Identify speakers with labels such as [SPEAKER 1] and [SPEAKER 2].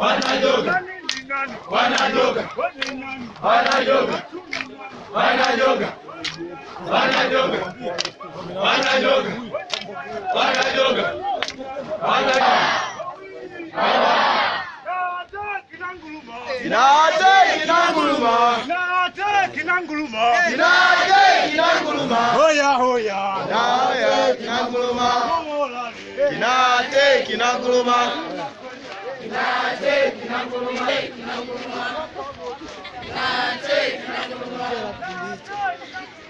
[SPEAKER 1] wanajoga, wanajoga, wanajoga, wanajoga, wanajoga, wanajoga, wanajoga, wanajoga.
[SPEAKER 2] Kinate kinanguluma, kinate kinanguluma,
[SPEAKER 3] Hoya hoya,
[SPEAKER 2] kinate kinanguluma, kinate kinanguluma, kinate Thank you.